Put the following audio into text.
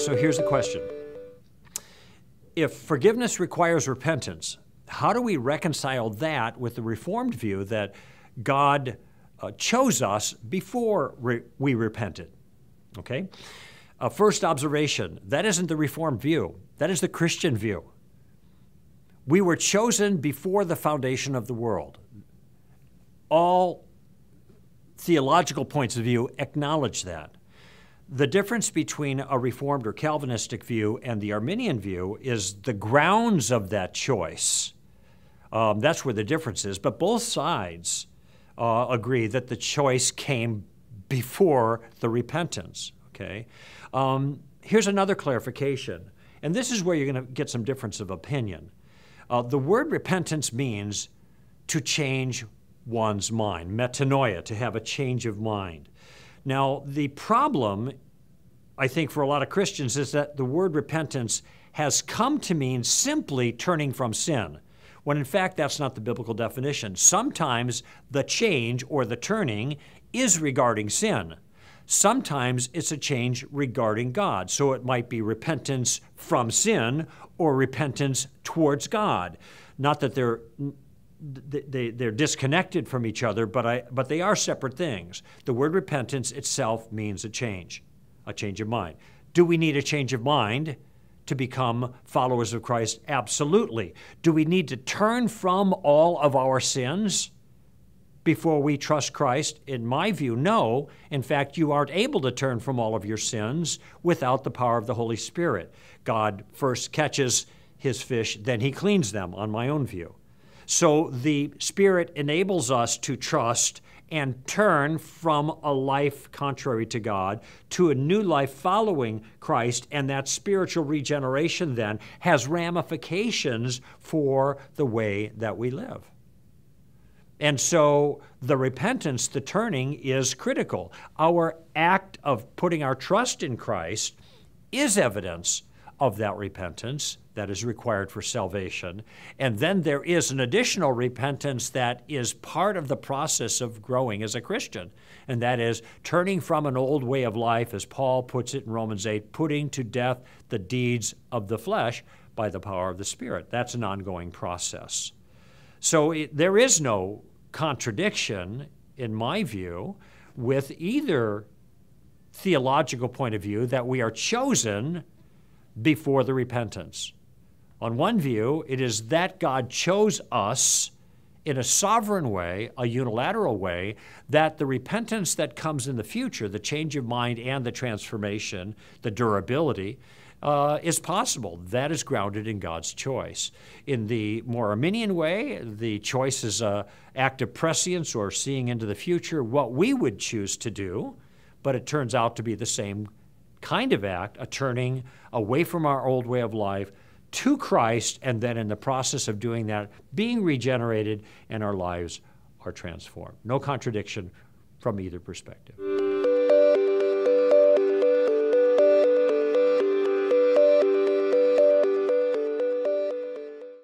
so here's the question If forgiveness requires repentance, how do we reconcile that with the Reformed view that God uh, chose us before re- we repented? Okay? Uh, first observation that isn't the Reformed view, that is the Christian view. We were chosen before the foundation of the world. All theological points of view acknowledge that. The difference between a Reformed or Calvinistic view and the Arminian view is the grounds of that choice. Um, that's where the difference is. But both sides uh, agree that the choice came before the repentance. Okay. Um, here's another clarification, and this is where you're going to get some difference of opinion. Uh, the word repentance means to change one's mind, metanoia, to have a change of mind. Now, the problem, I think, for a lot of Christians is that the word repentance has come to mean simply turning from sin, when in fact that's not the biblical definition. Sometimes the change or the turning is regarding sin. Sometimes it's a change regarding God. So it might be repentance from sin or repentance towards God. Not that they're they, they're disconnected from each other, but, I, but they are separate things. The word repentance itself means a change, a change of mind. Do we need a change of mind to become followers of Christ? Absolutely. Do we need to turn from all of our sins before we trust Christ? In my view, no. In fact, you aren't able to turn from all of your sins without the power of the Holy Spirit. God first catches his fish, then he cleans them, on my own view. So the Spirit enables us to trust and turn from a life contrary to God to a new life following Christ. And that spiritual regeneration then has ramifications for the way that we live. And so the repentance, the turning, is critical. Our act of putting our trust in Christ is evidence of that repentance that is required for salvation. And then there is an additional repentance that is part of the process of growing as a Christian, and that is turning from an old way of life, as Paul puts it in Romans 8, putting to death the deeds of the flesh by the power of the Spirit. That's an ongoing process. So it, there is no contradiction, in my view, with either theological point of view that we are chosen before the repentance. On one view, it is that God chose us in a sovereign way, a unilateral way, that the repentance that comes in the future, the change of mind and the transformation, the durability, uh, is possible. That is grounded in God's choice. In the more Arminian way, the choice is an act of prescience or seeing into the future what we would choose to do, but it turns out to be the same kind of act, a turning away from our old way of life to Christ, and then in the process of doing that, being regenerated and our lives are transformed. No contradiction from either perspective.